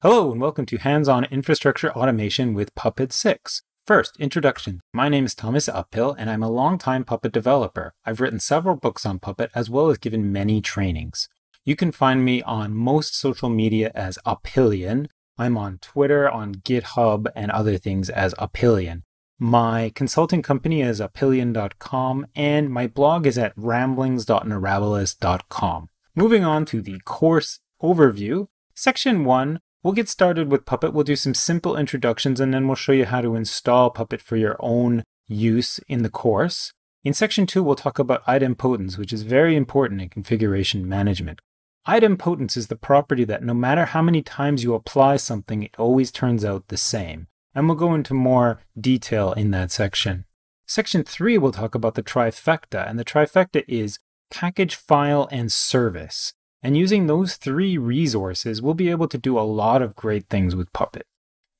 Hello and welcome to Hands-on Infrastructure Automation with Puppet 6. First, introduction. My name is Thomas Uphill and I'm a longtime Puppet developer. I've written several books on Puppet as well as given many trainings. You can find me on most social media as Uphillian. I'm on Twitter, on GitHub, and other things as Uphillian. My consulting company is uphillian.com and my blog is at ramblings.narrabilis.com. Moving on to the course overview. Section 1 We'll get started with Puppet. We'll do some simple introductions and then we'll show you how to install Puppet for your own use in the course. In section two, we'll talk about idempotence, which is very important in configuration management. Idempotence is the property that no matter how many times you apply something, it always turns out the same. And we'll go into more detail in that section. Section three, we'll talk about the trifecta, and the trifecta is package, file, and service. And using those three resources, we'll be able to do a lot of great things with Puppet.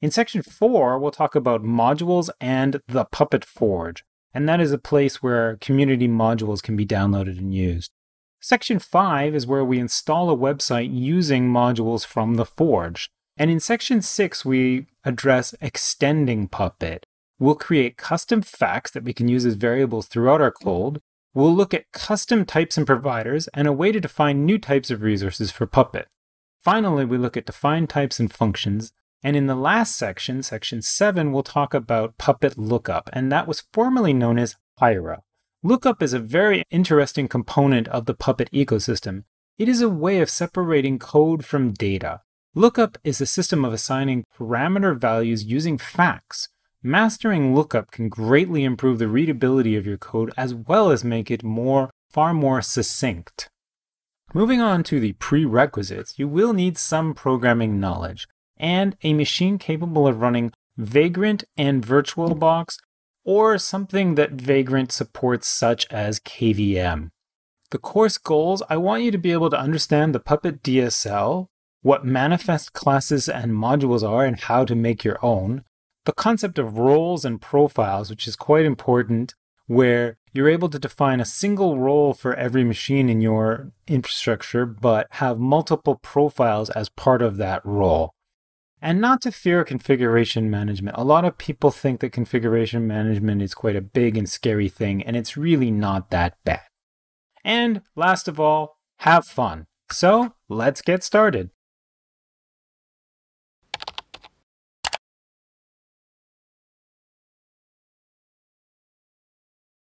In section four, we'll talk about modules and the Puppet Forge, and that is a place where community modules can be downloaded and used. Section five is where we install a website using modules from the Forge. And in section six, we address extending Puppet. We'll create custom facts that we can use as variables throughout our code, We'll look at custom types and providers and a way to define new types of resources for Puppet. Finally, we look at defined types and functions. And in the last section, section 7, we'll talk about Puppet Lookup, and that was formerly known as Hiera. Lookup is a very interesting component of the Puppet ecosystem. It is a way of separating code from data. Lookup is a system of assigning parameter values using facts. Mastering lookup can greatly improve the readability of your code as well as make it more, far more succinct. Moving on to the prerequisites, you will need some programming knowledge and a machine capable of running Vagrant and VirtualBox or something that Vagrant supports such as KVM. The course goals, I want you to be able to understand the Puppet DSL, what manifest classes and modules are and how to make your own, the concept of roles and profiles, which is quite important, where you're able to define a single role for every machine in your infrastructure, but have multiple profiles as part of that role. And not to fear configuration management. A lot of people think that configuration management is quite a big and scary thing, and it's really not that bad. And last of all, have fun. So let's get started.